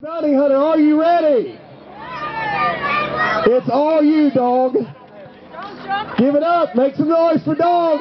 Bounty Hunter, are you ready? It's all you, dog. Give it up. Make some noise for dog.